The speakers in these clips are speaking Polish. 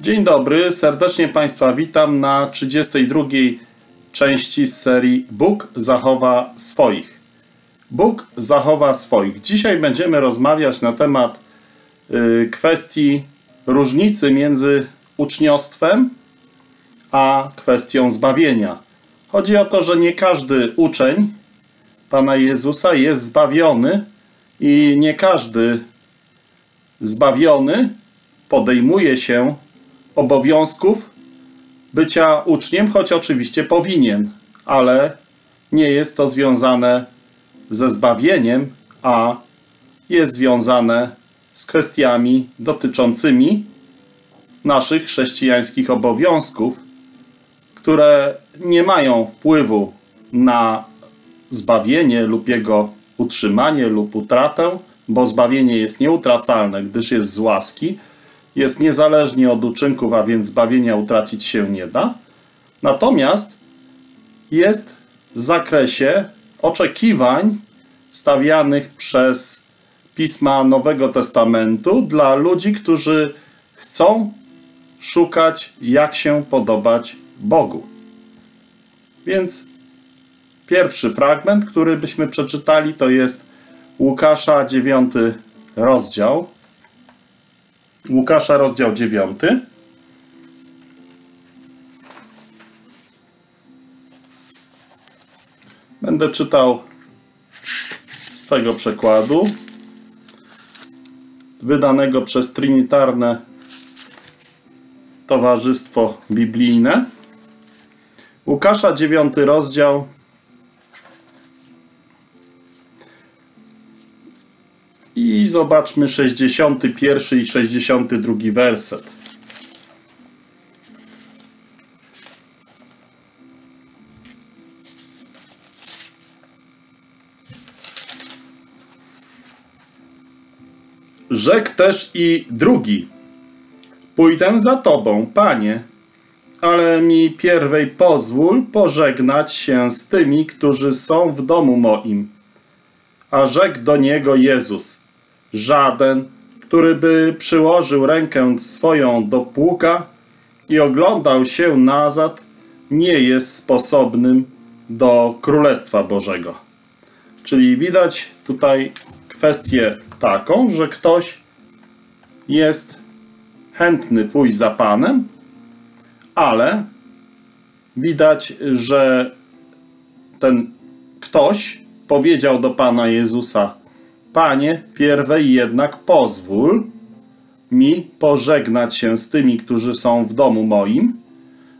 Dzień dobry, serdecznie Państwa witam na 32 części z serii Bóg zachowa swoich. Bóg zachowa swoich. Dzisiaj będziemy rozmawiać na temat y, kwestii różnicy między uczniostwem a kwestią zbawienia. Chodzi o to, że nie każdy uczeń Pana Jezusa jest zbawiony i nie każdy zbawiony podejmuje się obowiązków bycia uczniem, choć oczywiście powinien, ale nie jest to związane ze zbawieniem, a jest związane z kwestiami dotyczącymi naszych chrześcijańskich obowiązków, które nie mają wpływu na zbawienie lub jego utrzymanie lub utratę, bo zbawienie jest nieutracalne, gdyż jest z łaski, jest niezależnie od uczynków, a więc zbawienia utracić się nie da. Natomiast jest w zakresie oczekiwań stawianych przez pisma Nowego Testamentu dla ludzi, którzy chcą szukać, jak się podobać Bogu. Więc pierwszy fragment, który byśmy przeczytali, to jest Łukasza 9 rozdział. Łukasza, rozdział 9. Będę czytał z tego przekładu, wydanego przez Trinitarne Towarzystwo Biblijne. Łukasza, 9 rozdział. Zobaczmy 61 i 62 werset. Rzekł też i drugi: Pójdę za tobą, panie, ale mi pierwej pozwól pożegnać się z tymi, którzy są w domu moim. A rzekł do niego Jezus: Żaden, który by przyłożył rękę swoją do płuka i oglądał się nazad, nie jest sposobnym do Królestwa Bożego. Czyli widać tutaj kwestię taką, że ktoś jest chętny pójść za Panem, ale widać, że ten ktoś powiedział do Pana Jezusa: Panie, pierwej jednak pozwól mi pożegnać się z tymi, którzy są w domu moim.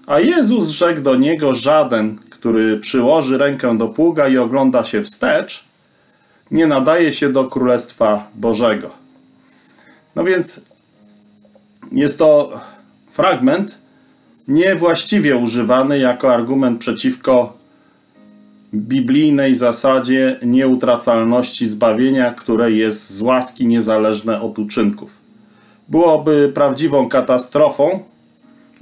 A Jezus rzekł do niego: Żaden, który przyłoży rękę do pługa i ogląda się wstecz, nie nadaje się do Królestwa Bożego. No więc jest to fragment niewłaściwie używany jako argument przeciwko biblijnej zasadzie nieutracalności zbawienia, które jest z łaski niezależne od uczynków. Byłoby prawdziwą katastrofą,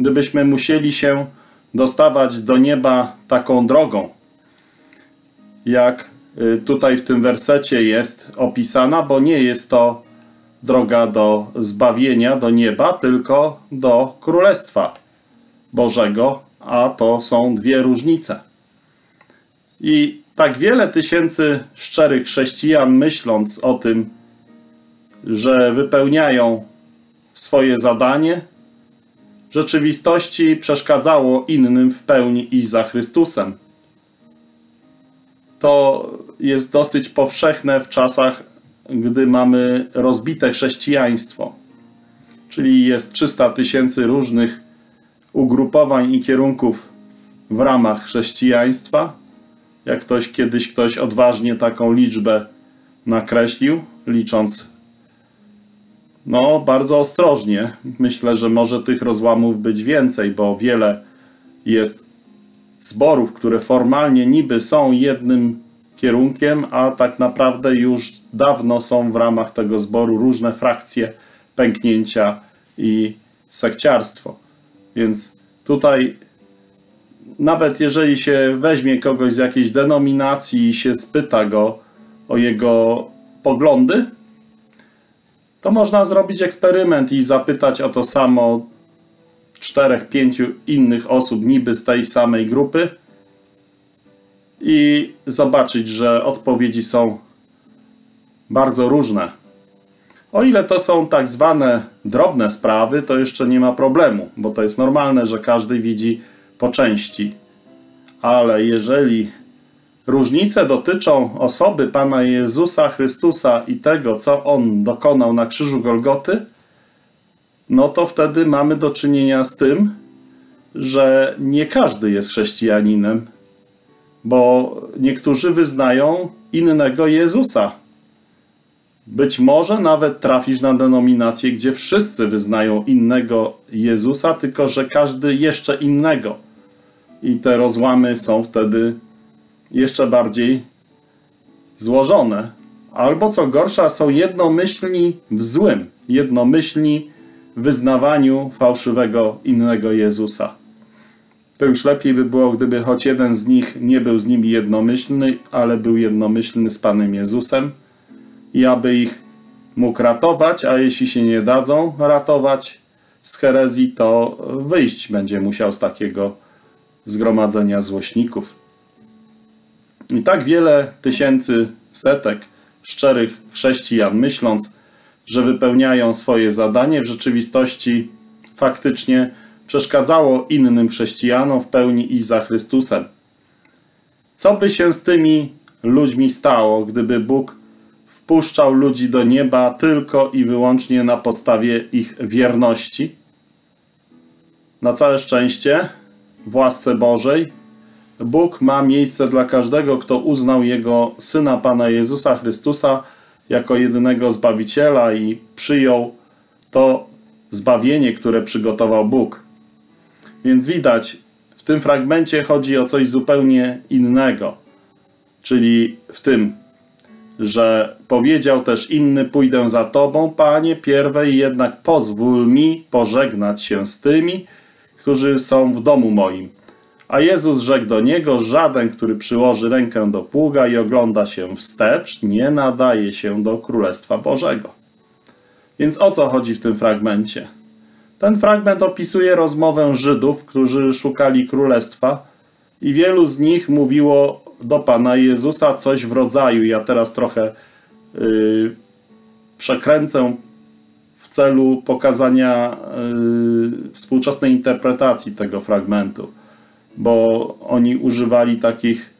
gdybyśmy musieli się dostawać do nieba taką drogą, jak y, tutaj w tym wersecie jest opisana, bo nie jest to droga do zbawienia, do nieba, tylko do Królestwa Bożego, a to są dwie różnice. I tak wiele tysięcy szczerych chrześcijan, myśląc o tym, że wypełniają swoje zadanie, w rzeczywistości przeszkadzało innym w pełni iść za Chrystusem. To jest dosyć powszechne w czasach, gdy mamy rozbite chrześcijaństwo. Czyli jest 300 tysięcy różnych ugrupowań i kierunków w ramach chrześcijaństwa. Jak ktoś kiedyś ktoś odważnie taką liczbę nakreślił, licząc no bardzo ostrożnie. Myślę, że może tych rozłamów być więcej, bo wiele jest zborów, które formalnie niby są jednym kierunkiem, a tak naprawdę już dawno są w ramach tego zboru różne frakcje, pęknięcia i sekciarstwo. Więc tutaj nawet jeżeli się weźmie kogoś z jakiejś denominacji i się spyta go o jego poglądy, to można zrobić eksperyment i zapytać o to samo czterech, pięciu innych osób niby z tej samej grupy i zobaczyć, że odpowiedzi są bardzo różne. O ile to są tak zwane drobne sprawy, to jeszcze nie ma problemu, bo to jest normalne, że każdy widzi po części. Ale jeżeli różnice dotyczą osoby Pana Jezusa Chrystusa i tego, co On dokonał na krzyżu Golgoty, no to wtedy mamy do czynienia z tym, że nie każdy jest chrześcijaninem, bo niektórzy wyznają innego Jezusa. Być może nawet trafisz na denominację, gdzie wszyscy wyznają innego Jezusa, tylko że każdy jeszcze innego. I te rozłamy są wtedy jeszcze bardziej złożone. Albo co gorsza, są jednomyślni w złym, jednomyślni w wyznawaniu fałszywego innego Jezusa. To już lepiej by było, gdyby choć jeden z nich nie był z nimi jednomyślny, ale był jednomyślny z Panem Jezusem i aby ich mógł ratować, a jeśli się nie dadzą ratować z herezji, to wyjść będzie musiał z takiego zgromadzenia złośników. I tak wiele tysięcy, setek szczerych chrześcijan, myśląc, że wypełniają swoje zadanie, w rzeczywistości faktycznie przeszkadzało innym chrześcijanom w pełni iść za Chrystusem. Co by się z tymi ludźmi stało, gdyby Bóg wpuszczał ludzi do nieba tylko i wyłącznie na podstawie ich wierności? Na całe szczęście, w łasce Bożej, Bóg ma miejsce dla każdego, kto uznał Jego Syna Pana Jezusa Chrystusa jako jedynego Zbawiciela i przyjął to zbawienie, które przygotował Bóg. Więc widać, w tym fragmencie chodzi o coś zupełnie innego, czyli w tym, że powiedział też inny: Pójdę za tobą, panie, pierwej, jednak pozwól mi pożegnać się z tymi, którzy są w domu moim. A Jezus rzekł do niego: Żaden, który przyłoży rękę do pługa i ogląda się wstecz, nie nadaje się do Królestwa Bożego. Więc o co chodzi w tym fragmencie? Ten fragment opisuje rozmowę Żydów, którzy szukali królestwa, i wielu z nich mówiło do Pana Jezusa coś w rodzaju. Ja teraz trochę yy, przekręcę w celu pokazania yy, współczesnej interpretacji tego fragmentu, bo oni używali takich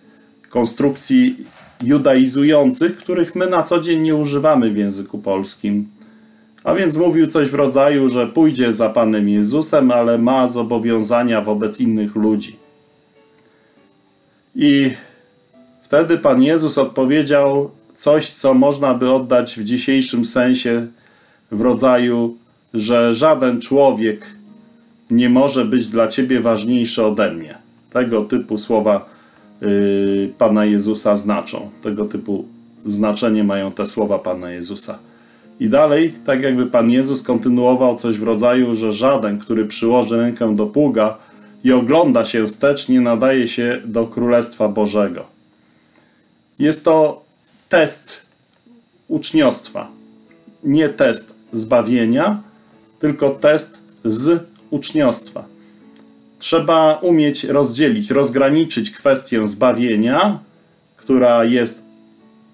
konstrukcji judaizujących, których my na co dzień nie używamy w języku polskim. A więc mówił coś w rodzaju, że pójdzie za Panem Jezusem, ale ma zobowiązania wobec innych ludzi. I wtedy Pan Jezus odpowiedział coś, co można by oddać w dzisiejszym sensie w rodzaju, że żaden człowiek nie może być dla ciebie ważniejszy ode mnie. Tego typu słowa yy, Pana Jezusa znaczą. Tego typu znaczenie mają te słowa Pana Jezusa. I dalej, tak jakby Pan Jezus kontynuował coś w rodzaju, że żaden, który przyłoży rękę do pługa i ogląda się wstecz, nie nadaje się do Królestwa Bożego. Jest to test uczniostwa. Nie test zbawienia, tylko test z uczniostwa. Trzeba umieć rozdzielić, rozgraniczyć kwestię zbawienia, która jest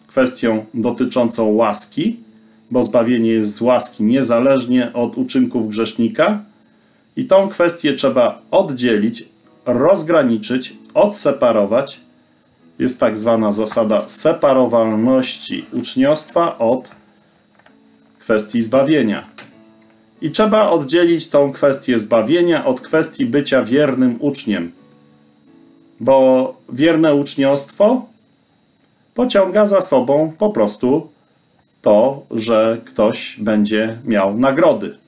kwestią dotyczącą łaski, bo zbawienie jest z łaski niezależnie od uczynków grzesznika. I tą kwestię trzeba oddzielić, rozgraniczyć, odseparować. Jest tak zwana zasada separowalności uczniostwa od kwestii zbawienia. I trzeba oddzielić tą kwestię zbawienia od kwestii bycia wiernym uczniem. Bo wierne uczniostwo pociąga za sobą po prostu to, że ktoś będzie miał nagrody.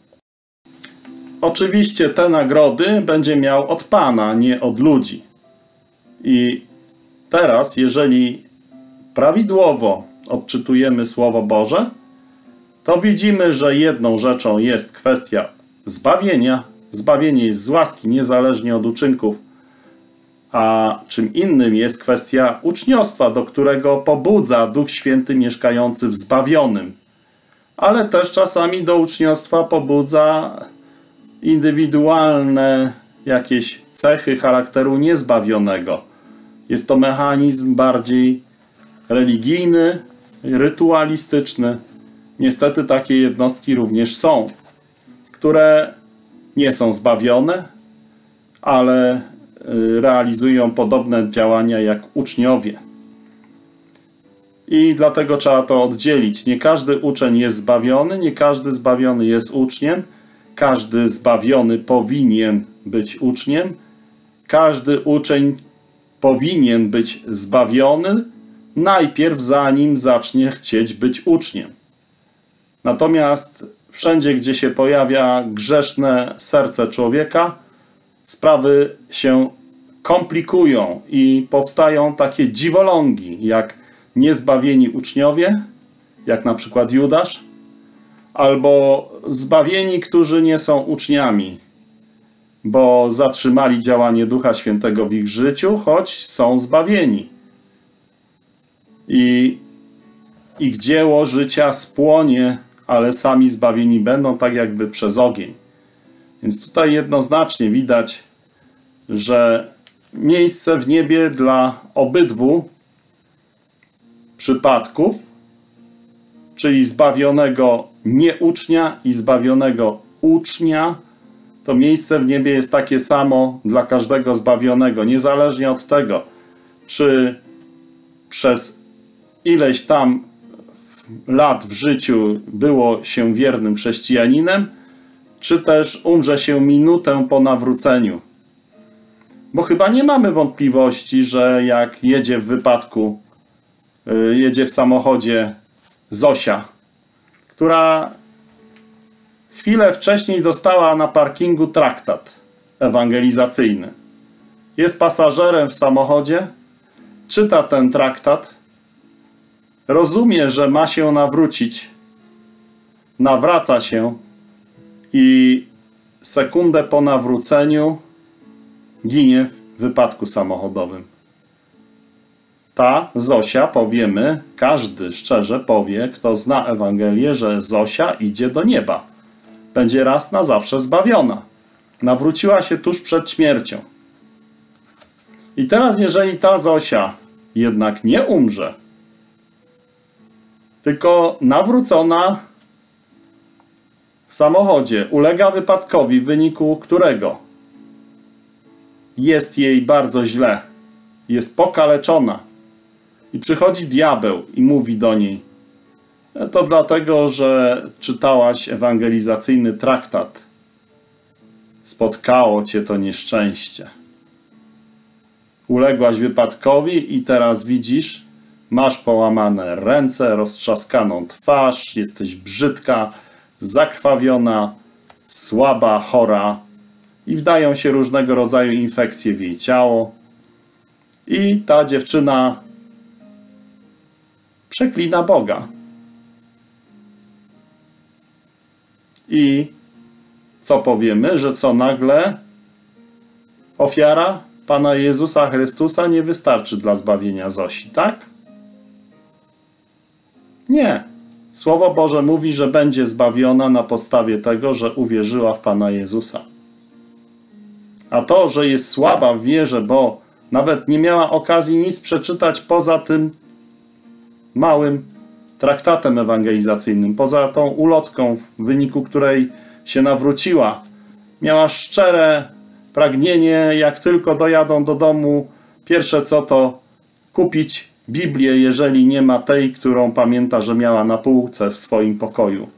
Oczywiście te nagrody będzie miał od Pana, nie od ludzi. I teraz, jeżeli prawidłowo odczytujemy Słowo Boże, to widzimy, że jedną rzeczą jest kwestia zbawienia. Zbawienie jest z łaski, niezależnie od uczynków a czym innym jest kwestia uczniostwa, do którego pobudza Duch Święty mieszkający w zbawionym. Ale też czasami do uczniostwa pobudza indywidualne jakieś cechy charakteru niezbawionego. Jest to mechanizm bardziej religijny, rytualistyczny. Niestety takie jednostki również są, które nie są zbawione, ale y, realizują podobne działania jak uczniowie. I dlatego trzeba to oddzielić. Nie każdy uczeń jest zbawiony, nie każdy zbawiony jest uczniem. Każdy zbawiony powinien być uczniem. Każdy uczeń powinien być zbawiony najpierw, zanim zacznie chcieć być uczniem. Natomiast wszędzie, gdzie się pojawia grzeszne serce człowieka, sprawy się komplikują i powstają takie dziwolągi, jak niezbawieni uczniowie, jak na przykład Judasz, albo zbawieni, którzy nie są uczniami, bo zatrzymali działanie Ducha Świętego w ich życiu, choć są zbawieni. I ich dzieło życia spłonie, ale sami zbawieni będą tak jakby przez ogień. Więc tutaj jednoznacznie widać, że miejsce w niebie dla obydwu przypadków, czyli zbawionego nieucznia i zbawionego ucznia, to miejsce w niebie jest takie samo dla każdego zbawionego, niezależnie od tego, czy przez ileś tam lat w życiu było się wiernym chrześcijaninem, czy też umrze się minutę po nawróceniu. Bo chyba nie mamy wątpliwości, że jak jedzie w wypadku Y, jedzie w samochodzie Zosia, która chwilę wcześniej dostała na parkingu traktat ewangelizacyjny. Jest pasażerem w samochodzie, czyta ten traktat, rozumie, że ma się nawrócić, nawraca się i sekundę po nawróceniu ginie w wypadku samochodowym ta Zosia, powiemy, każdy szczerze powie, kto zna Ewangelię, że Zosia idzie do nieba. Będzie raz na zawsze zbawiona. Nawróciła się tuż przed śmiercią. I teraz, jeżeli ta Zosia jednak nie umrze, tylko nawrócona w samochodzie ulega wypadkowi, w wyniku którego jest jej bardzo źle, jest pokaleczona, i przychodzi diabeł i mówi do niej: To dlatego, że czytałaś ewangelizacyjny traktat. Spotkało cię to nieszczęście. Uległaś wypadkowi i teraz widzisz, masz połamane ręce, roztrzaskaną twarz, jesteś brzydka, zakrwawiona, słaba, chora i wdają się różnego rodzaju infekcje w jej ciało. I ta dziewczyna przeklina Boga. I co powiemy, że co nagle ofiara Pana Jezusa Chrystusa nie wystarczy dla zbawienia Zosi, tak? Nie. Słowo Boże mówi, że będzie zbawiona na podstawie tego, że uwierzyła w Pana Jezusa. A to, że jest słaba w wierze, bo nawet nie miała okazji nic przeczytać poza tym małym traktatem ewangelizacyjnym, poza tą ulotką, w wyniku której się nawróciła. Miała szczere pragnienie, jak tylko dojadą do domu, pierwsze co to kupić Biblię, jeżeli nie ma tej, którą pamięta, że miała na półce w swoim pokoju.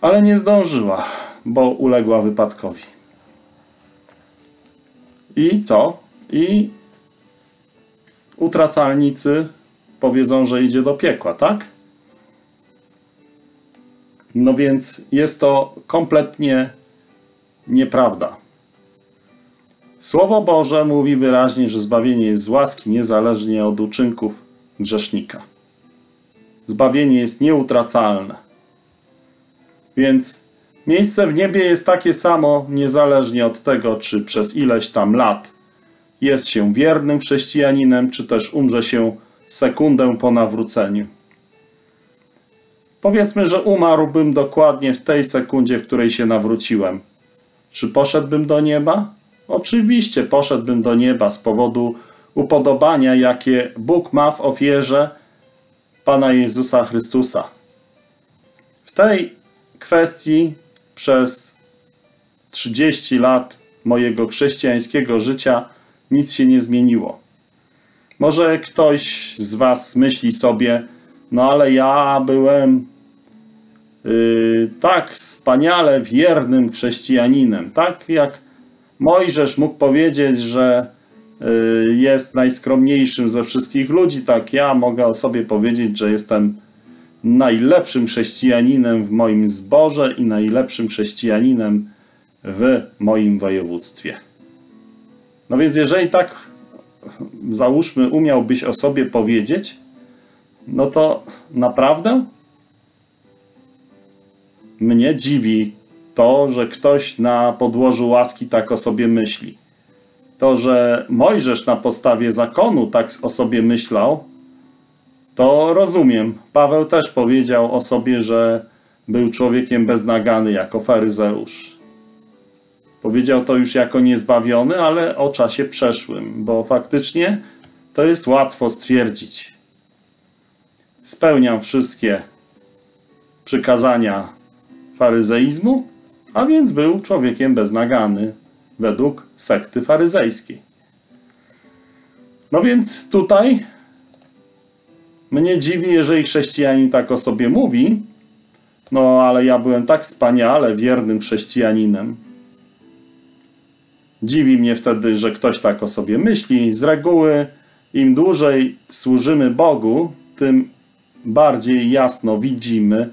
Ale nie zdążyła, bo uległa wypadkowi. I co? I utracalnicy powiedzą, że idzie do piekła, tak? No więc jest to kompletnie nieprawda. Słowo Boże mówi wyraźnie, że zbawienie jest z łaski niezależnie od uczynków grzesznika. Zbawienie jest nieutracalne. Więc miejsce w niebie jest takie samo, niezależnie od tego, czy przez ileś tam lat jest się wiernym chrześcijaninem, czy też umrze się sekundę po nawróceniu. Powiedzmy, że umarłbym dokładnie w tej sekundzie, w której się nawróciłem. Czy poszedłbym do nieba? Oczywiście poszedłbym do nieba z powodu upodobania, jakie Bóg ma w ofierze Pana Jezusa Chrystusa. W tej kwestii przez 30 lat mojego chrześcijańskiego życia nic się nie zmieniło. Może ktoś z Was myśli sobie, no ale ja byłem yy, tak wspaniale wiernym chrześcijaninem, tak jak Mojżesz mógł powiedzieć, że yy, jest najskromniejszym ze wszystkich ludzi, tak ja mogę o sobie powiedzieć, że jestem najlepszym chrześcijaninem w moim zborze i najlepszym chrześcijaninem w moim województwie. No więc jeżeli tak załóżmy umiałbyś o sobie powiedzieć, no to naprawdę mnie dziwi to, że ktoś na podłożu łaski tak o sobie myśli. To, że Mojżesz na podstawie zakonu tak o sobie myślał, to rozumiem. Paweł też powiedział o sobie, że był człowiekiem beznagany jako faryzeusz. Powiedział to już jako niezbawiony, ale o czasie przeszłym, bo faktycznie to jest łatwo stwierdzić. Spełniam wszystkie przykazania faryzeizmu, a więc był człowiekiem beznagany według sekty faryzejskiej. No więc tutaj mnie dziwi, jeżeli chrześcijanin tak o sobie mówi, no ale ja byłem tak wspaniale wiernym chrześcijaninem. Dziwi mnie wtedy, że ktoś tak o sobie myśli. Z reguły im dłużej służymy Bogu, tym bardziej jasno widzimy,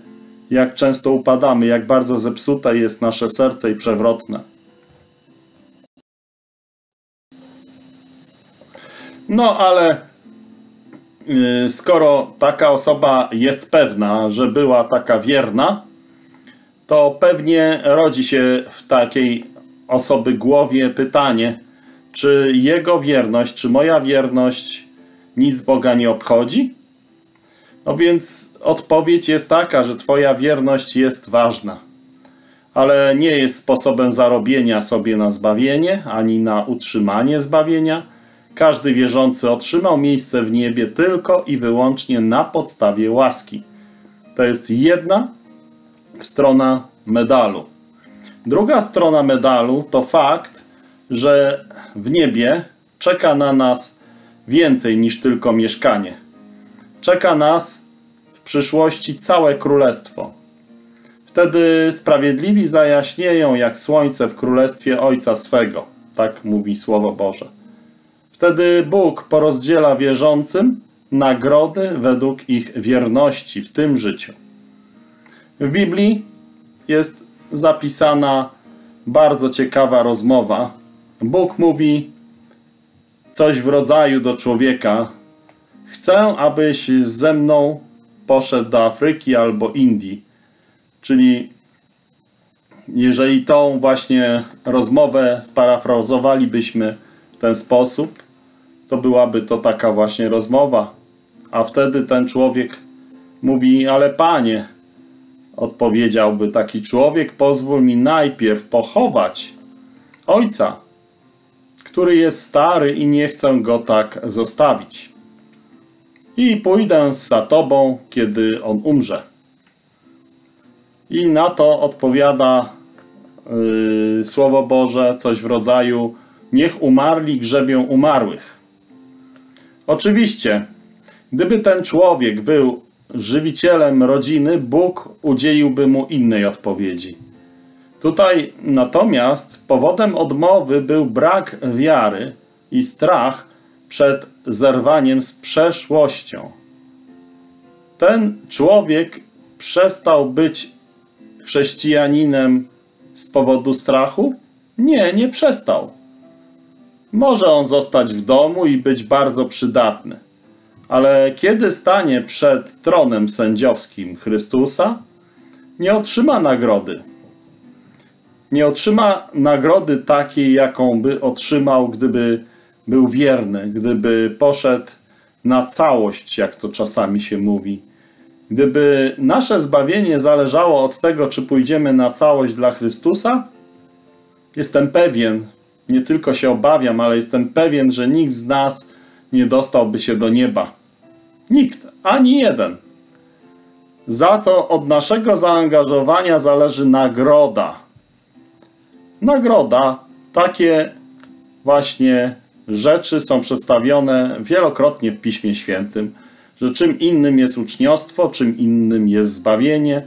jak często upadamy, jak bardzo zepsute jest nasze serce i przewrotne. No ale Y, skoro taka osoba jest pewna, że była taka wierna, to pewnie rodzi się w takiej osoby głowie pytanie, czy jego wierność, czy moja wierność nic Boga nie obchodzi? No więc odpowiedź jest taka, że Twoja wierność jest ważna, ale nie jest sposobem zarobienia sobie na zbawienie ani na utrzymanie zbawienia każdy wierzący otrzymał miejsce w niebie tylko i wyłącznie na podstawie łaski. To jest jedna strona medalu. Druga strona medalu to fakt, że w niebie czeka na nas więcej niż tylko mieszkanie. Czeka nas w przyszłości całe królestwo. Wtedy sprawiedliwi zajaśnieją jak słońce w królestwie Ojca swego. Tak mówi Słowo Boże. Wtedy Bóg porozdziela wierzącym nagrody według ich wierności w tym życiu. W Biblii jest zapisana bardzo ciekawa rozmowa. Bóg mówi coś w rodzaju do człowieka: Chcę, abyś ze mną poszedł do Afryki albo Indii. Czyli jeżeli tą właśnie rozmowę sparafrazowalibyśmy w ten sposób, to byłaby to taka właśnie rozmowa. A wtedy ten człowiek mówi, ale panie, odpowiedziałby taki człowiek, pozwól mi najpierw pochować ojca, który jest stary i nie chcę go tak zostawić. I pójdę za tobą, kiedy on umrze. I na to odpowiada yy, Słowo Boże coś w rodzaju niech umarli grzebią umarłych. Oczywiście, gdyby ten człowiek był żywicielem rodziny, Bóg udzieliłby mu innej odpowiedzi. Tutaj natomiast powodem odmowy był brak wiary i strach przed zerwaniem z przeszłością. Ten człowiek przestał być chrześcijaninem z powodu strachu? Nie, nie przestał. Może on zostać w domu i być bardzo przydatny. Ale kiedy stanie przed tronem sędziowskim Chrystusa, nie otrzyma nagrody. Nie otrzyma nagrody takiej, jaką by otrzymał, gdyby był wierny, gdyby poszedł na całość, jak to czasami się mówi, Gdyby nasze zbawienie zależało od tego, czy pójdziemy na całość dla Chrystusa, jestem pewien, nie tylko się obawiam, ale jestem pewien, że nikt z nas nie dostałby się do nieba. Nikt, ani jeden. Za to od naszego zaangażowania zależy nagroda. Nagroda, takie właśnie rzeczy są przedstawione wielokrotnie w Piśmie Świętym, że czym innym jest uczniostwo, czym innym jest zbawienie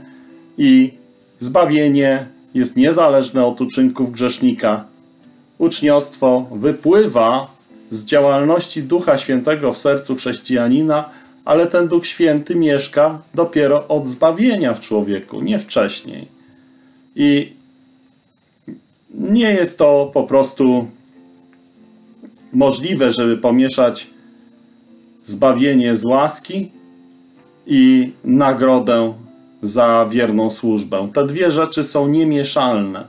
i zbawienie jest niezależne od uczynków grzesznika. Uczniostwo wypływa z działalności Ducha Świętego w sercu chrześcijanina, ale ten Duch Święty mieszka dopiero od zbawienia w człowieku, nie wcześniej. I nie jest to po prostu możliwe, żeby pomieszać zbawienie z łaski i nagrodę za wierną służbę. Te dwie rzeczy są niemieszalne.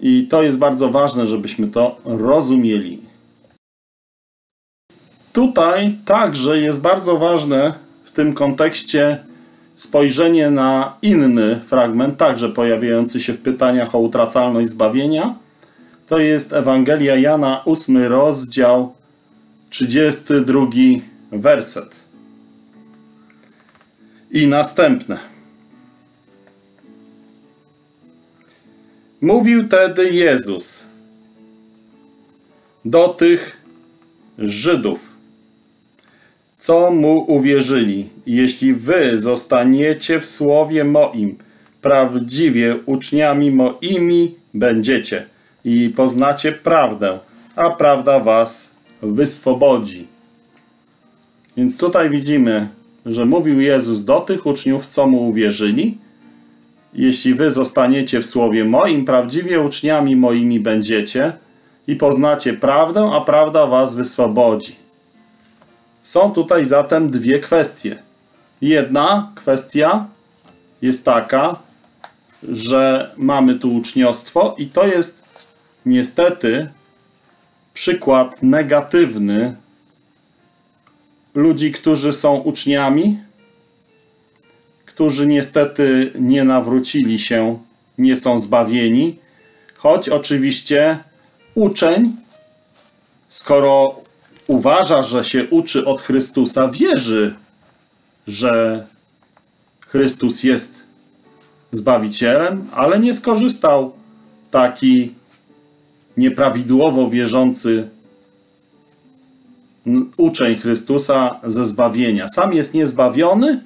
I to jest bardzo ważne, żebyśmy to rozumieli. Tutaj także jest bardzo ważne w tym kontekście spojrzenie na inny fragment, także pojawiający się w pytaniach o utracalność zbawienia. To jest Ewangelia Jana, 8 rozdział, 32 werset. I następne. Mówił tedy Jezus do tych Żydów, co mu uwierzyli. Jeśli wy zostaniecie w słowie moim, prawdziwie uczniami moimi będziecie i poznacie prawdę, a prawda was wyswobodzi. Więc tutaj widzimy, że mówił Jezus do tych uczniów, co mu uwierzyli. Jeśli wy zostaniecie w słowie moim, prawdziwie uczniami moimi będziecie i poznacie prawdę, a prawda was wyswobodzi. Są tutaj zatem dwie kwestie. Jedna kwestia jest taka, że mamy tu uczniostwo i to jest niestety przykład negatywny ludzi, którzy są uczniami, którzy niestety nie nawrócili się, nie są zbawieni, choć oczywiście uczeń, skoro uważa, że się uczy od Chrystusa, wierzy, że Chrystus jest Zbawicielem, ale nie skorzystał taki nieprawidłowo wierzący uczeń Chrystusa ze zbawienia. Sam jest niezbawiony,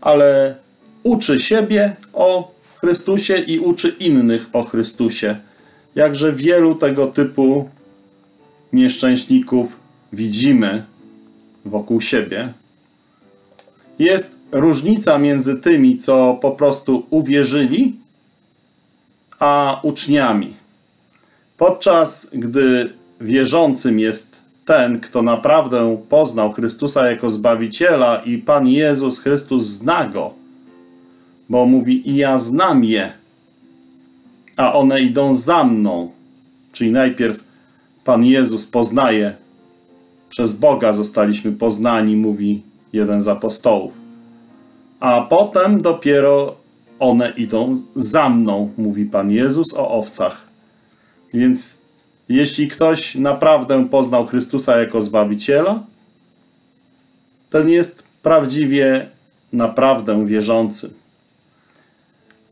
ale uczy siebie o Chrystusie i uczy innych o Chrystusie. Jakże wielu tego typu nieszczęśników widzimy wokół siebie. Jest różnica między tymi, co po prostu uwierzyli, a uczniami. Podczas gdy wierzącym jest ten, kto naprawdę poznał Chrystusa jako Zbawiciela i Pan Jezus Chrystus zna Go, bo mówi i ja znam je, a one idą za mną. Czyli najpierw Pan Jezus poznaje, przez Boga zostaliśmy poznani, mówi jeden z apostołów. A potem dopiero one idą za mną, mówi Pan Jezus o owcach. Więc jeśli ktoś naprawdę poznał Chrystusa jako Zbawiciela, ten jest prawdziwie, naprawdę wierzący.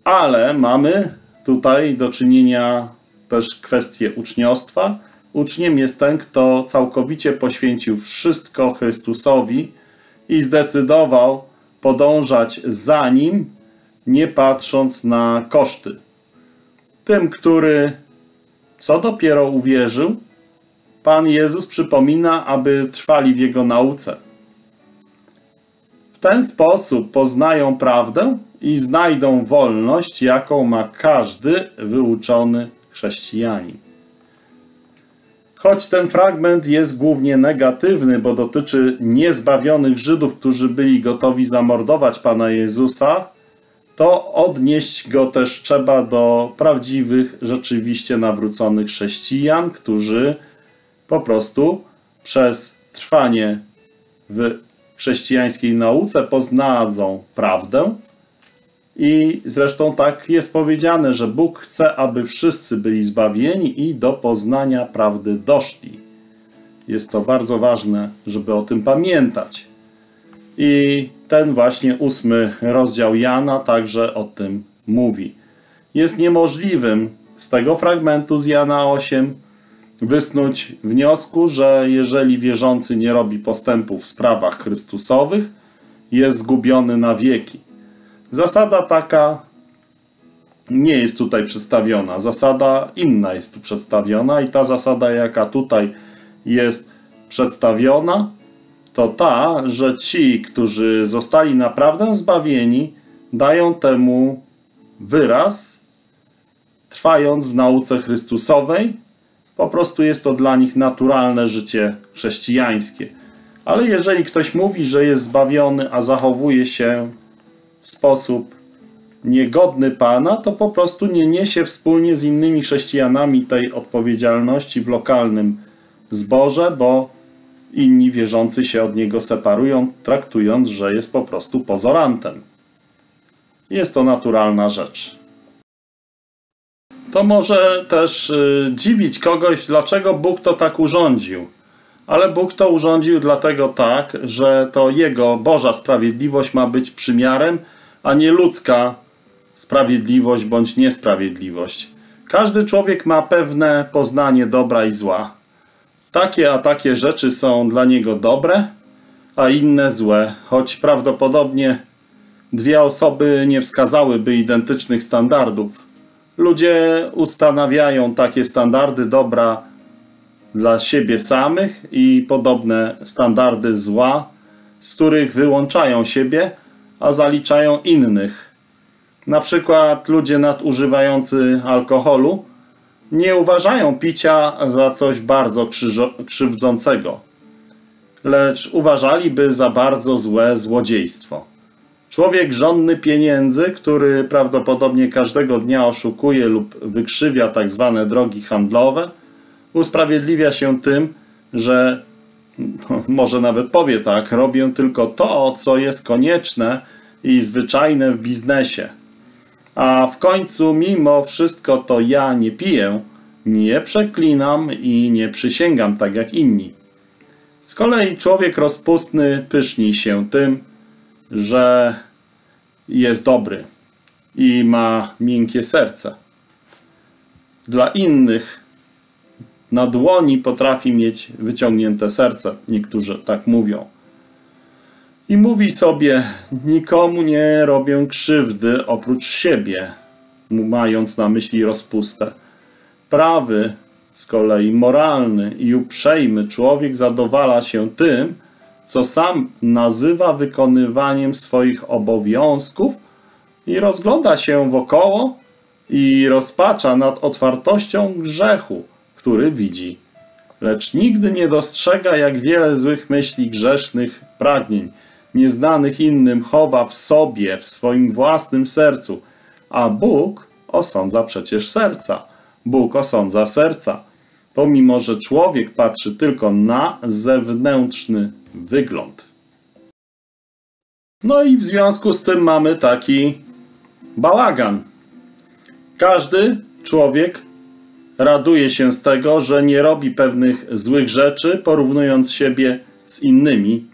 Ale mamy tutaj do czynienia też kwestię uczniostwa. Uczniem jest ten, kto całkowicie poświęcił wszystko Chrystusowi i zdecydował podążać za nim, nie patrząc na koszty. Tym, który co dopiero uwierzył, Pan Jezus przypomina, aby trwali w Jego nauce. W ten sposób poznają prawdę i znajdą wolność, jaką ma każdy wyuczony chrześcijanin. Choć ten fragment jest głównie negatywny, bo dotyczy niezbawionych Żydów, którzy byli gotowi zamordować Pana Jezusa, to odnieść go też trzeba do prawdziwych, rzeczywiście nawróconych chrześcijan, którzy po prostu przez trwanie w chrześcijańskiej nauce poznadzą prawdę. I zresztą tak jest powiedziane, że Bóg chce, aby wszyscy byli zbawieni i do poznania prawdy doszli. Jest to bardzo ważne, żeby o tym pamiętać. I ten właśnie ósmy rozdział Jana także o tym mówi. Jest niemożliwym z tego fragmentu z Jana 8 wysnuć wniosku, że jeżeli wierzący nie robi postępów w sprawach chrystusowych, jest zgubiony na wieki. Zasada taka nie jest tutaj przedstawiona. Zasada inna jest tu przedstawiona i ta zasada, jaka tutaj jest przedstawiona, to ta, że ci, którzy zostali naprawdę zbawieni, dają temu wyraz, trwając w nauce Chrystusowej. Po prostu jest to dla nich naturalne życie chrześcijańskie. Ale jeżeli ktoś mówi, że jest zbawiony, a zachowuje się w sposób niegodny Pana, to po prostu nie niesie wspólnie z innymi chrześcijanami tej odpowiedzialności w lokalnym zborze, bo inni wierzący się od niego separują, traktując, że jest po prostu pozorantem. Jest to naturalna rzecz. To może też y, dziwić kogoś, dlaczego Bóg to tak urządził. Ale Bóg to urządził dlatego tak, że to Jego Boża sprawiedliwość ma być przymiarem, a nie ludzka sprawiedliwość bądź niesprawiedliwość. Każdy człowiek ma pewne poznanie dobra i zła. Takie a takie rzeczy są dla niego dobre, a inne złe, choć prawdopodobnie dwie osoby nie wskazałyby identycznych standardów. Ludzie ustanawiają takie standardy dobra dla siebie samych i podobne standardy zła, z których wyłączają siebie, a zaliczają innych. Na przykład ludzie nadużywający alkoholu nie uważają picia za coś bardzo krzywdzącego, lecz uważaliby za bardzo złe złodziejstwo. Człowiek żonny pieniędzy, który prawdopodobnie każdego dnia oszukuje lub wykrzywia tak zwane drogi handlowe, usprawiedliwia się tym, że może nawet powie tak, robię tylko to, co jest konieczne i zwyczajne w biznesie. A w końcu, mimo wszystko, to ja nie piję, nie przeklinam i nie przysięgam tak jak inni. Z kolei człowiek rozpustny pyszni się tym, że jest dobry i ma miękkie serce. Dla innych na dłoni potrafi mieć wyciągnięte serce, niektórzy tak mówią. I mówi sobie, nikomu nie robię krzywdy oprócz siebie, mając na myśli rozpustę. Prawy, z kolei moralny i uprzejmy człowiek zadowala się tym, co sam nazywa wykonywaniem swoich obowiązków i rozgląda się wokoło i rozpacza nad otwartością grzechu, który widzi. Lecz nigdy nie dostrzega, jak wiele złych myśli, grzesznych pragnień, nieznanych innym, chowa w sobie, w swoim własnym sercu. A Bóg osądza przecież serca. Bóg osądza serca, pomimo że człowiek patrzy tylko na zewnętrzny wygląd. No i w związku z tym mamy taki bałagan. Każdy człowiek raduje się z tego, że nie robi pewnych złych rzeczy, porównując siebie z innymi,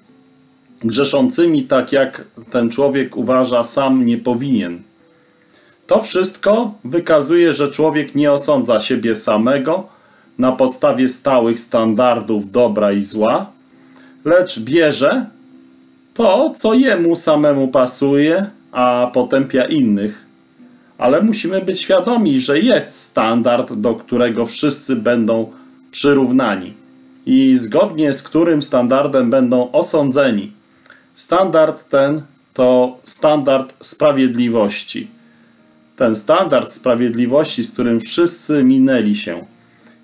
grzeszącymi tak jak ten człowiek uważa sam nie powinien. To wszystko wykazuje, że człowiek nie osądza siebie samego na podstawie stałych standardów dobra i zła, lecz bierze to, co jemu samemu pasuje, a potępia innych. Ale musimy być świadomi, że jest standard, do którego wszyscy będą przyrównani i zgodnie z którym standardem będą osądzeni. Standard ten to standard sprawiedliwości. Ten standard sprawiedliwości, z którym wszyscy minęli się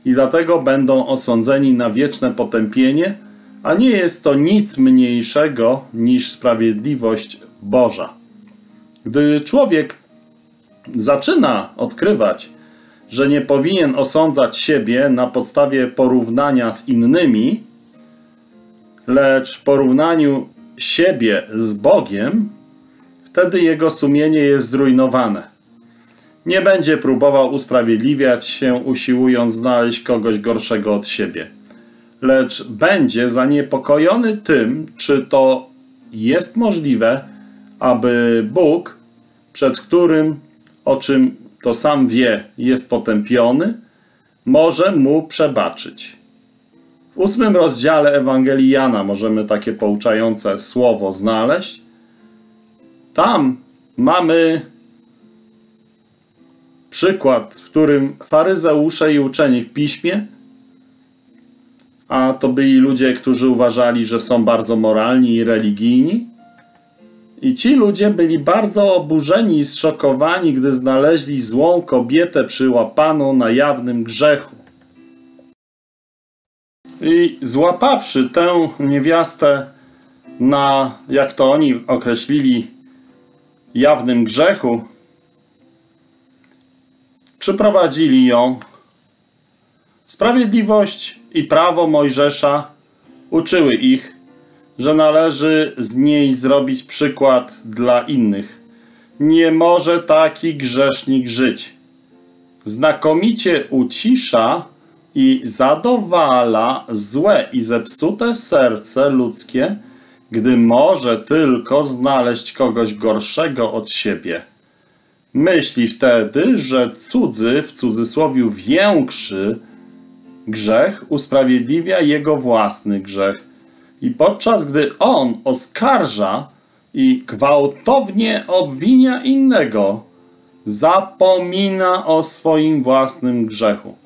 i dlatego będą osądzeni na wieczne potępienie, a nie jest to nic mniejszego niż sprawiedliwość Boża. Gdy człowiek zaczyna odkrywać, że nie powinien osądzać siebie na podstawie porównania z innymi, lecz w porównaniu siebie z Bogiem, wtedy jego sumienie jest zrujnowane. Nie będzie próbował usprawiedliwiać się, usiłując znaleźć kogoś gorszego od siebie, lecz będzie zaniepokojony tym, czy to jest możliwe, aby Bóg, przed którym, o czym to sam wie, jest potępiony, może mu przebaczyć. W ósmym rozdziale Ewangelii Jana możemy takie pouczające słowo znaleźć. Tam mamy przykład, w którym faryzeusze i uczeni w piśmie, a to byli ludzie, którzy uważali, że są bardzo moralni i religijni, i ci ludzie byli bardzo oburzeni i zszokowani, gdy znaleźli złą kobietę przyłapaną na jawnym grzechu. I złapawszy tę niewiastę na, jak to oni określili, jawnym grzechu, przyprowadzili ją. Sprawiedliwość i prawo Mojżesza uczyły ich, że należy z niej zrobić przykład dla innych. Nie może taki grzesznik żyć. Znakomicie ucisza i zadowala złe i zepsute serce ludzkie, gdy może tylko znaleźć kogoś gorszego od siebie. Myśli wtedy, że cudzy, w cudzysłowie większy grzech usprawiedliwia jego własny grzech. I podczas gdy on oskarża i gwałtownie obwinia innego, zapomina o swoim własnym grzechu.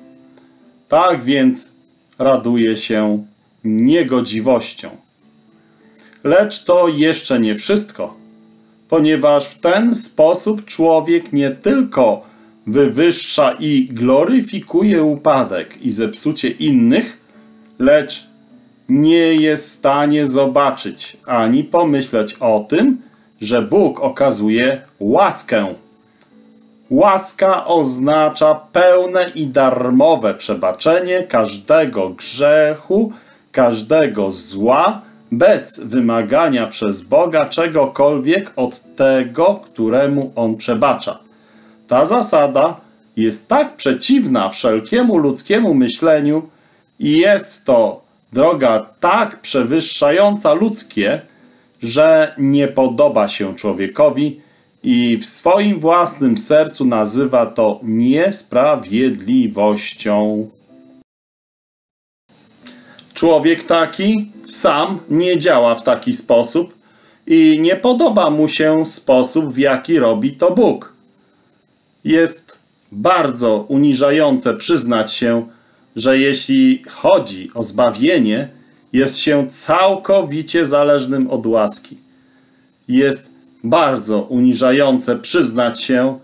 Tak więc raduje się niegodziwością. Lecz to jeszcze nie wszystko, ponieważ w ten sposób człowiek nie tylko wywyższa i gloryfikuje upadek i zepsucie innych, lecz nie jest w stanie zobaczyć ani pomyśleć o tym, że Bóg okazuje łaskę Łaska oznacza pełne i darmowe przebaczenie każdego grzechu, każdego zła, bez wymagania przez Boga czegokolwiek od tego, któremu On przebacza. Ta zasada jest tak przeciwna wszelkiemu ludzkiemu myśleniu i jest to droga tak przewyższająca ludzkie, że nie podoba się człowiekowi i w swoim własnym sercu nazywa to niesprawiedliwością. Człowiek taki sam nie działa w taki sposób i nie podoba mu się sposób, w jaki robi to Bóg. Jest bardzo uniżające przyznać się, że jeśli chodzi o zbawienie, jest się całkowicie zależnym od łaski. Jest bardzo uniżające przyznać się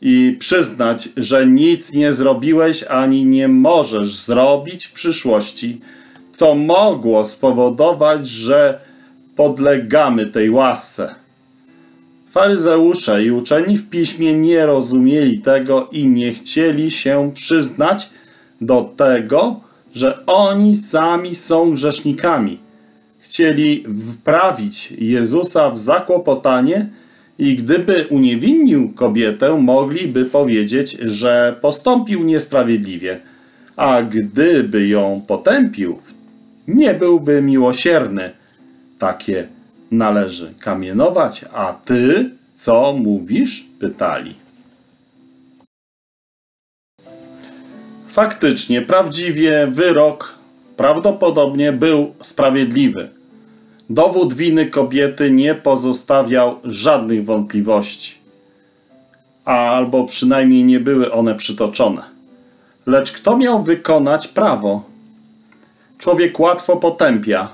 i przyznać, że nic nie zrobiłeś ani nie możesz zrobić w przyszłości, co mogło spowodować, że podlegamy tej łasce. Faryzeusze i uczeni w piśmie nie rozumieli tego i nie chcieli się przyznać do tego, że oni sami są grzesznikami chcieli wprawić Jezusa w zakłopotanie i gdyby uniewinnił kobietę, mogliby powiedzieć, że postąpił niesprawiedliwie, a gdyby ją potępił, nie byłby miłosierny. Takie należy kamienować, a ty co mówisz? pytali. Faktycznie, prawdziwie wyrok prawdopodobnie był sprawiedliwy. Dowód winy kobiety nie pozostawiał żadnych wątpliwości, albo przynajmniej nie były one przytoczone. Lecz kto miał wykonać prawo? Człowiek łatwo potępia,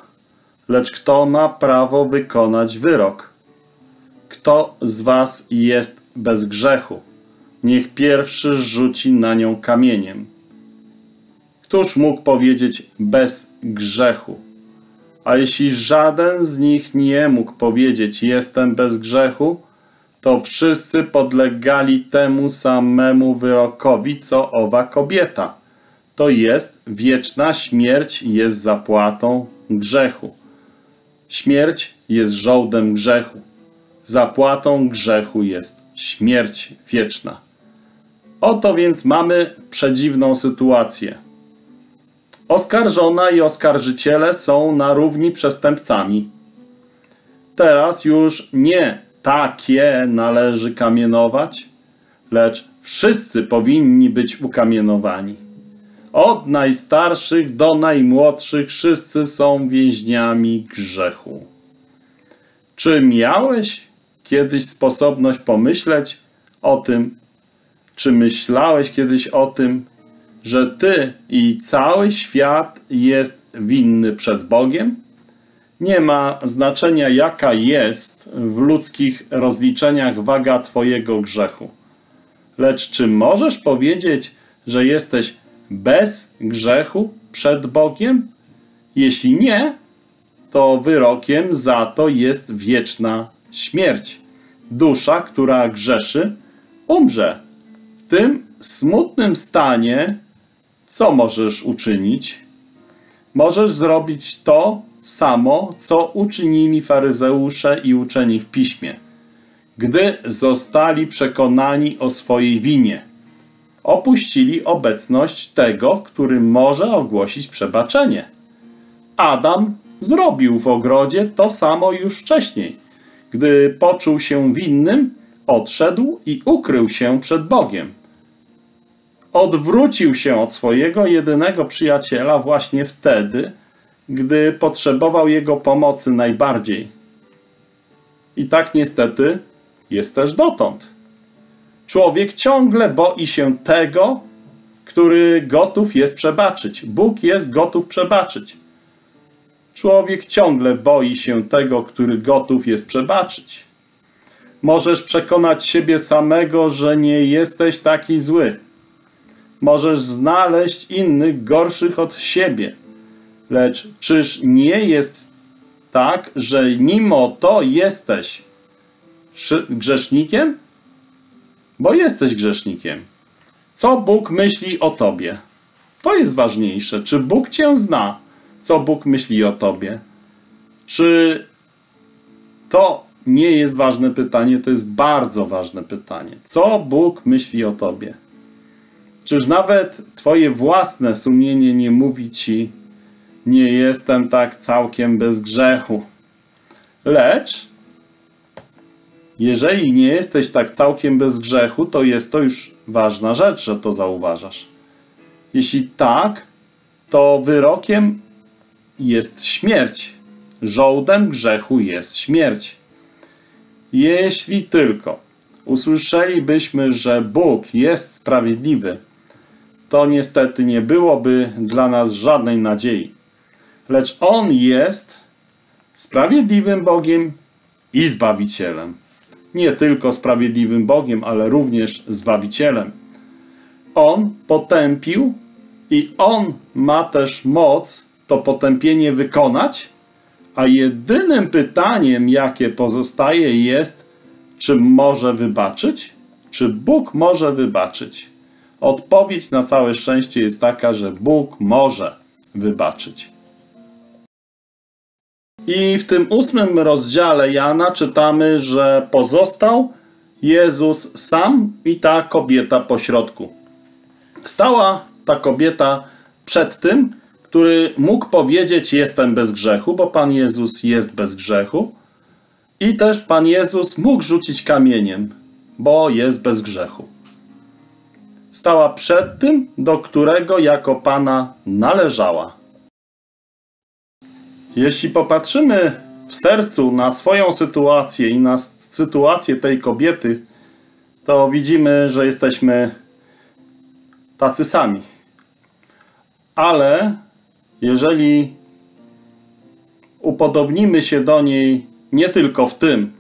lecz kto ma prawo wykonać wyrok? Kto z was jest bez grzechu? Niech pierwszy rzuci na nią kamieniem. Któż mógł powiedzieć bez grzechu? A jeśli żaden z nich nie mógł powiedzieć jestem bez grzechu, to wszyscy podlegali temu samemu wyrokowi, co owa kobieta. To jest wieczna śmierć jest zapłatą grzechu. Śmierć jest żołdem grzechu. Zapłatą grzechu jest śmierć wieczna. Oto więc mamy przedziwną sytuację. Oskarżona i oskarżyciele są na równi przestępcami. Teraz już nie takie należy kamienować, lecz wszyscy powinni być ukamienowani. Od najstarszych do najmłodszych wszyscy są więźniami grzechu. Czy miałeś kiedyś sposobność pomyśleć o tym, czy myślałeś kiedyś o tym, że ty i cały świat jest winny przed Bogiem? Nie ma znaczenia, jaka jest w ludzkich rozliczeniach waga Twojego grzechu. Lecz czy możesz powiedzieć, że jesteś bez grzechu przed Bogiem? Jeśli nie, to wyrokiem za to jest wieczna śmierć. Dusza, która grzeszy, umrze. W tym smutnym stanie, co możesz uczynić? Możesz zrobić to samo, co uczynili faryzeusze i uczeni w piśmie, gdy zostali przekonani o swojej winie. Opuścili obecność tego, który może ogłosić przebaczenie. Adam zrobił w ogrodzie to samo już wcześniej. Gdy poczuł się winnym, odszedł i ukrył się przed Bogiem. Odwrócił się od swojego jedynego przyjaciela właśnie wtedy, gdy potrzebował jego pomocy najbardziej. I tak niestety jest też dotąd. Człowiek ciągle boi się tego, który gotów jest przebaczyć. Bóg jest gotów przebaczyć. Człowiek ciągle boi się tego, który gotów jest przebaczyć. Możesz przekonać siebie samego, że nie jesteś taki zły. Możesz znaleźć innych gorszych od siebie. Lecz czyż nie jest tak, że mimo to jesteś grzesznikiem? Bo jesteś grzesznikiem. Co Bóg myśli o tobie? To jest ważniejsze. Czy Bóg cię zna? Co Bóg myśli o tobie? Czy to nie jest ważne pytanie? To jest bardzo ważne pytanie. Co Bóg myśli o tobie? Czyż nawet twoje własne sumienie nie mówi ci, nie jestem tak całkiem bez grzechu. Lecz, jeżeli nie jesteś tak całkiem bez grzechu, to jest to już ważna rzecz, że to zauważasz. Jeśli tak, to wyrokiem jest śmierć. Żołdem grzechu jest śmierć. Jeśli tylko usłyszelibyśmy, że Bóg jest sprawiedliwy, to niestety nie byłoby dla nas żadnej nadziei lecz On jest sprawiedliwym Bogiem i Zbawicielem. Nie tylko sprawiedliwym Bogiem, ale również Zbawicielem. On potępił i On ma też moc to potępienie wykonać, a jedynym pytaniem, jakie pozostaje jest, czy może wybaczyć? Czy Bóg może wybaczyć? Odpowiedź na całe szczęście jest taka, że Bóg może wybaczyć. I w tym ósmym rozdziale Jana czytamy, że pozostał Jezus sam i ta kobieta pośrodku. Stała ta kobieta przed tym, który mógł powiedzieć: Jestem bez grzechu, bo Pan Jezus jest bez grzechu. I też Pan Jezus mógł rzucić kamieniem, bo jest bez grzechu. Stała przed tym, do którego jako Pana należała. Jeśli popatrzymy w sercu na swoją sytuację i na sytuację tej kobiety, to widzimy, że jesteśmy tacy sami. Ale jeżeli upodobnimy się do niej nie tylko w tym,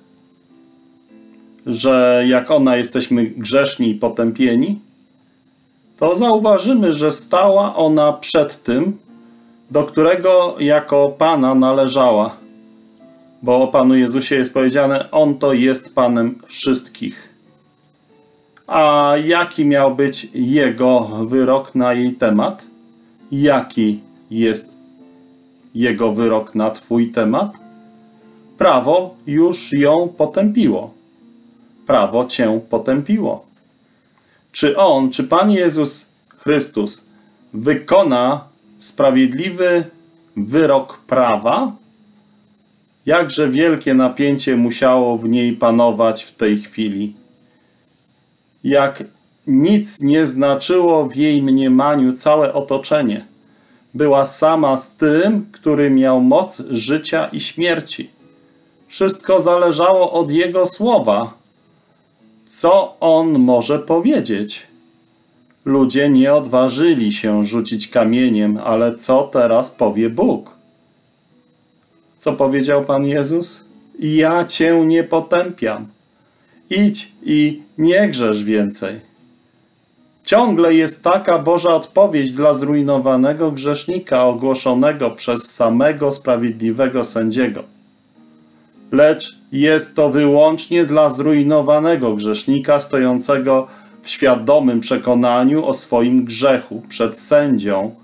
że jak ona jesteśmy grzeszni i potępieni, to zauważymy, że stała ona przed tym, do którego jako Pana należała. Bo o Panu Jezusie jest powiedziane, On to jest Panem wszystkich. A jaki miał być Jego wyrok na jej temat? Jaki jest Jego wyrok na Twój temat? prawo już ją potępiło. Prawo cię potępiło. Czy On, czy Pan Jezus Chrystus wykona sprawiedliwy wyrok prawa? Jakże wielkie napięcie musiało w niej panować w tej chwili. Jak nic nie znaczyło w jej mniemaniu całe otoczenie. Była sama z tym, który miał moc życia i śmierci. Wszystko zależało od jego słowa. Co on może powiedzieć? Ludzie nie odważyli się rzucić kamieniem, ale co teraz powie Bóg? Co powiedział Pan Jezus? Ja cię nie potępiam. Idź i nie grzesz więcej. Ciągle jest taka Boża odpowiedź dla zrujnowanego grzesznika ogłoszonego przez samego sprawiedliwego sędziego. Lecz jest to wyłącznie dla zrujnowanego grzesznika stojącego w świadomym przekonaniu o swoim grzechu przed sędzią.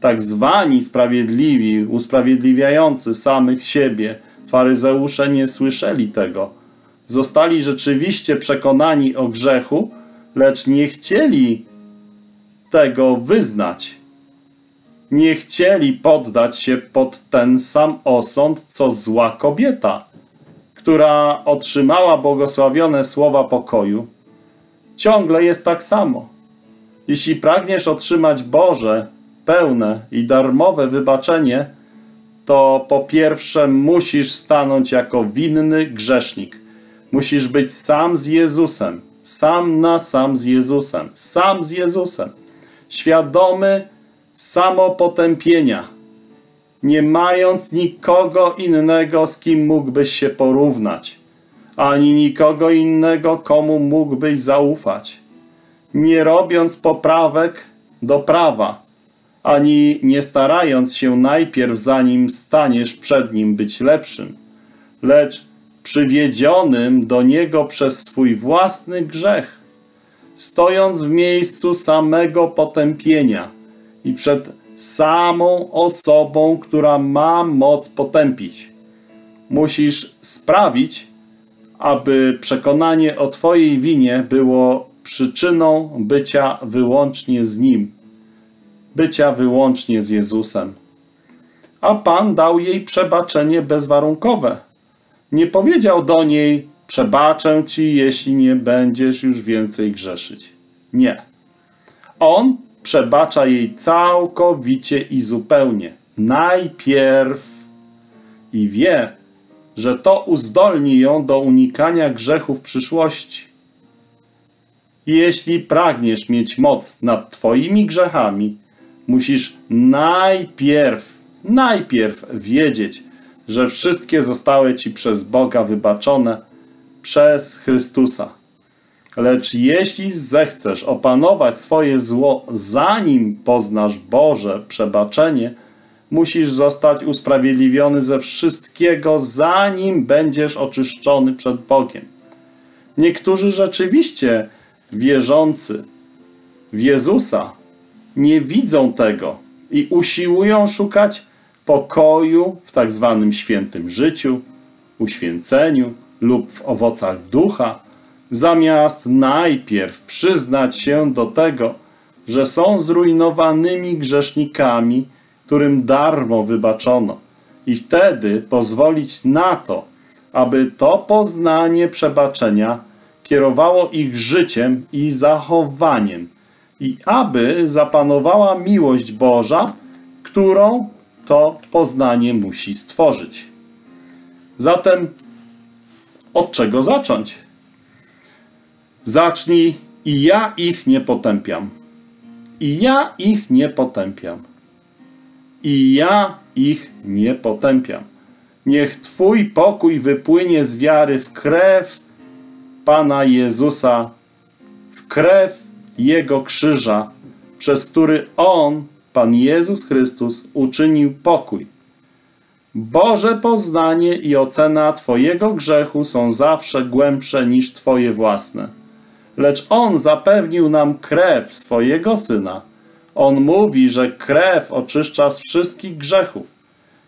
Tak zwani sprawiedliwi, usprawiedliwiający samych siebie, faryzeusze nie słyszeli tego. Zostali rzeczywiście przekonani o grzechu, lecz nie chcieli tego wyznać. Nie chcieli poddać się pod ten sam osąd, co zła kobieta, która otrzymała błogosławione słowa pokoju. Ciągle jest tak samo. Jeśli pragniesz otrzymać Boże, pełne i darmowe wybaczenie, to po pierwsze musisz stanąć jako winny grzesznik. Musisz być sam z Jezusem sam na sam z Jezusem, sam z Jezusem, świadomy samopotępienia, nie mając nikogo innego, z kim mógłbyś się porównać, ani nikogo innego, komu mógłbyś zaufać, nie robiąc poprawek do prawa, ani nie starając się najpierw, zanim staniesz przed nim, być lepszym, lecz przywiedzionym do Niego przez swój własny grzech, stojąc w miejscu samego potępienia i przed samą osobą, która ma moc potępić. Musisz sprawić, aby przekonanie o Twojej winie było przyczyną bycia wyłącznie z Nim, bycia wyłącznie z Jezusem. A Pan dał jej przebaczenie bezwarunkowe nie powiedział do niej, przebaczę ci, jeśli nie będziesz już więcej grzeszyć. Nie. On przebacza jej całkowicie i zupełnie. Najpierw i wie, że to uzdolni ją do unikania grzechu w przyszłości. Jeśli pragniesz mieć moc nad Twoimi grzechami, musisz najpierw, najpierw wiedzieć, że wszystkie zostały ci przez Boga wybaczone przez Chrystusa. Lecz jeśli zechcesz opanować swoje zło, zanim poznasz Boże przebaczenie, musisz zostać usprawiedliwiony ze wszystkiego, zanim będziesz oczyszczony przed Bogiem. Niektórzy rzeczywiście wierzący w Jezusa nie widzą tego i usiłują szukać pokoju w tak zwanym świętym życiu, uświęceniu lub w owocach ducha, zamiast najpierw przyznać się do tego, że są zrujnowanymi grzesznikami, którym darmo wybaczono, i wtedy pozwolić na to, aby to poznanie przebaczenia kierowało ich życiem i zachowaniem, i aby zapanowała miłość Boża, którą to poznanie musi stworzyć. Zatem od czego zacząć? Zacznij i ja ich nie potępiam. I ja ich nie potępiam. I ja ich nie potępiam. Niech Twój pokój wypłynie z wiary w krew Pana Jezusa, w krew Jego krzyża, przez który On Pan Jezus Chrystus uczynił pokój. Boże poznanie i ocena Twojego grzechu są zawsze głębsze niż Twoje własne. Lecz On zapewnił nam krew swojego Syna. On mówi, że krew oczyszcza z wszystkich grzechów.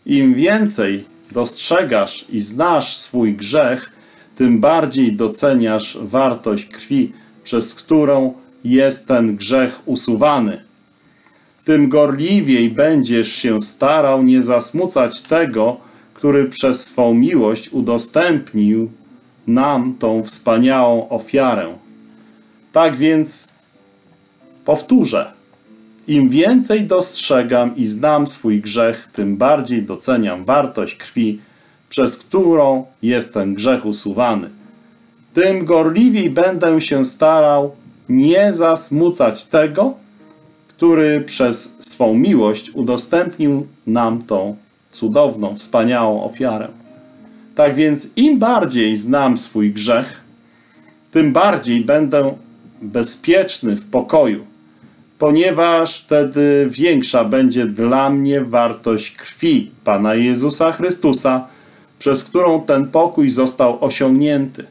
Im więcej dostrzegasz i znasz swój grzech, tym bardziej doceniasz wartość krwi, przez którą jest ten grzech usuwany. Tym gorliwiej będziesz się starał nie zasmucać tego, który przez swą miłość udostępnił nam tą wspaniałą ofiarę. Tak więc powtórzę. Im więcej dostrzegam i znam swój grzech, tym bardziej doceniam wartość krwi, przez którą jest ten grzech usuwany. Tym gorliwiej będę się starał nie zasmucać tego, który przez swą miłość udostępnił nam tą cudowną, wspaniałą ofiarę. Tak więc im bardziej znam swój grzech, tym bardziej będę bezpieczny w pokoju, ponieważ wtedy większa będzie dla mnie wartość krwi Pana Jezusa Chrystusa, przez którą ten pokój został osiągnięty.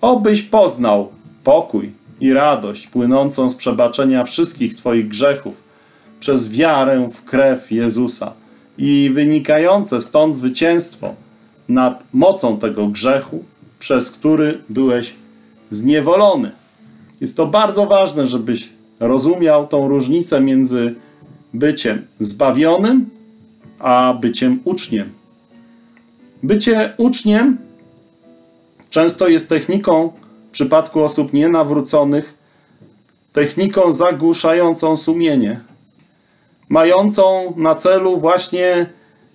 Obyś poznał pokój i radość płynącą z przebaczenia wszystkich Twoich grzechów przez wiarę w krew Jezusa i wynikające stąd zwycięstwo nad mocą tego grzechu, przez który byłeś zniewolony. Jest to bardzo ważne, żebyś rozumiał tą różnicę między byciem zbawionym, a byciem uczniem. Bycie uczniem często jest techniką w przypadku osób nienawróconych, techniką zagłuszającą sumienie, mającą na celu właśnie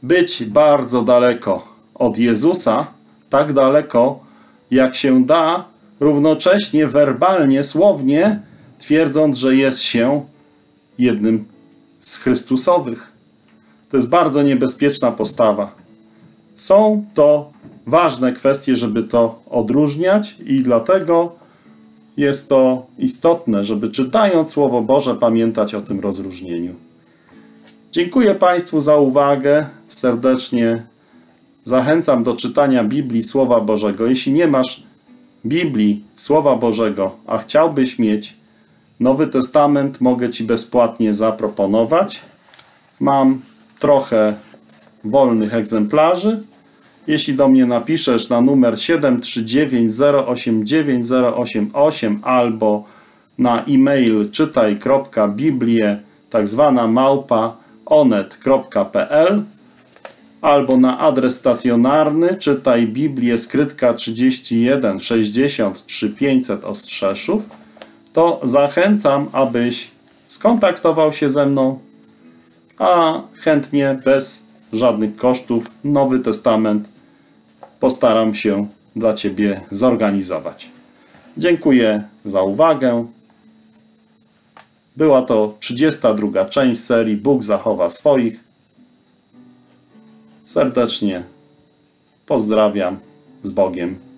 być bardzo daleko od Jezusa, tak daleko jak się da, równocześnie werbalnie, słownie, twierdząc, że jest się jednym z Chrystusowych. To jest bardzo niebezpieczna postawa. Są to ważne kwestie, żeby to odróżniać, i dlatego jest to istotne, żeby czytając Słowo Boże pamiętać o tym rozróżnieniu. Dziękuję Państwu za uwagę. Serdecznie zachęcam do czytania Biblii Słowa Bożego. Jeśli nie masz Biblii Słowa Bożego, a chciałbyś mieć Nowy Testament, mogę Ci bezpłatnie zaproponować. Mam trochę wolnych egzemplarzy. Jeśli do mnie napiszesz na numer 739089088 albo na e-mail czytaj.biblię tak zwana małpa onet.pl albo na adres stacjonarny czytaj Biblię skrytka 31 63 500 Ostrzeszów, to zachęcam, abyś skontaktował się ze mną, a chętnie bez żadnych kosztów Nowy Testament postaram się dla Ciebie zorganizować. Dziękuję za uwagę. Była to 32 część serii Bóg zachowa swoich. Serdecznie pozdrawiam z Bogiem.